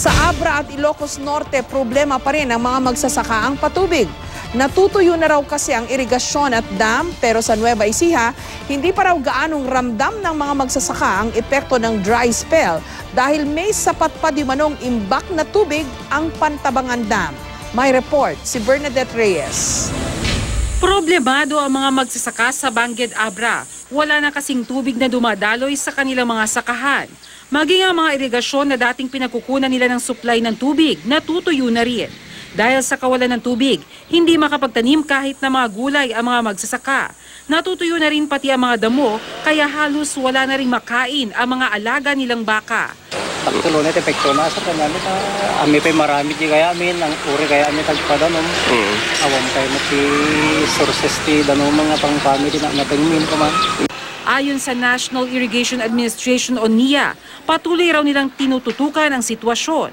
Sa Abra at Ilocos Norte, problema pa rin ang mga magsasaka ang patubig. Natutuyo na raw kasi ang irigasyon at dam pero sa Nueva Ecija, hindi pa raw gaanong ramdam ng mga magsasaka ang epekto ng dry spell dahil may sapat pa di manong imbak na tubig ang Pantabangan Dam. May report si Bernadette Reyes. Problemado ang mga magsasaka sa Bangged Abra. Wala na kasing tubig na dumadaloy sa kanilang mga sakahan. Maging ang mga irigasyon na dating pinagkukunan nila ng supply ng tubig, natutuyo na rin. Dahil sa kawalan ng tubig, hindi makapagtanim kahit na mga gulay ang mga magsasaka. Natutuyo na rin pati ang mga damo, kaya halos wala na rin makain ang mga alaga nilang baka. Taktulo na epekto na sa kanya ta ami pa marami di kaya amin ang uri kaya amin tagpadanom. Mm. Awam kay mati sources ti dano mga pang family na natangmin ko man. Ayon sa National Irrigation Administration o NIA, patuloy raw nilang tinututukan ang sitwasyon.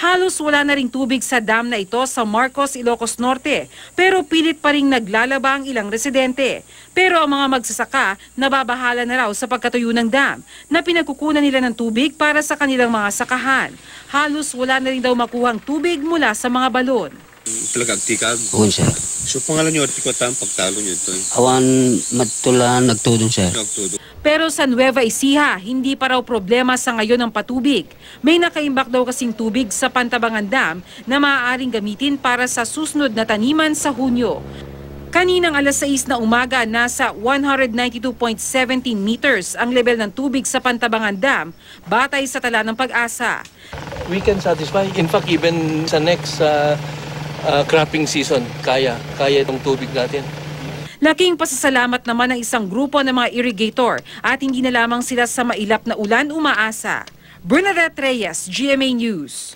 Halos wala na ring tubig sa dam na ito sa Marcos, Ilocos Norte, pero pilit pa ring naglalaba ang ilang residente. Pero ang mga magsasaka, nababahala na raw sa pagkatuyo ng dam na pinagkukunan nila ng tubig para sa kanilang mga sakahan. Halos wala na rin daw makuhang tubig mula sa mga balon. Talagagtikag. Oo, sir. So pangalan niyo artikuatan pagtalo niyo ito. eh. Awan matulan nagtudong, sir. Nagtudo. Pero sa Nueva Ecija, hindi pa raw problema sa ngayon ang patubig. May nakaimbak daw kasing tubig sa Pantabangan Dam na maaaring gamitin para sa susunod na taniman sa Hunyo. Kaninang alas 6 na umaga, nasa 192.17 meters ang level ng tubig sa Pantabangan Dam, batay sa tala ng pag-asa. we can satisfy. In fact, even sa next uh, uh, cropping season, kaya. Kaya itong tubig natin. Laking pasasalamat naman ng isang grupo ng mga irrigator at hindi na lamang sila sa mailap na ulan umaasa. Bernadette Reyes, GMA News.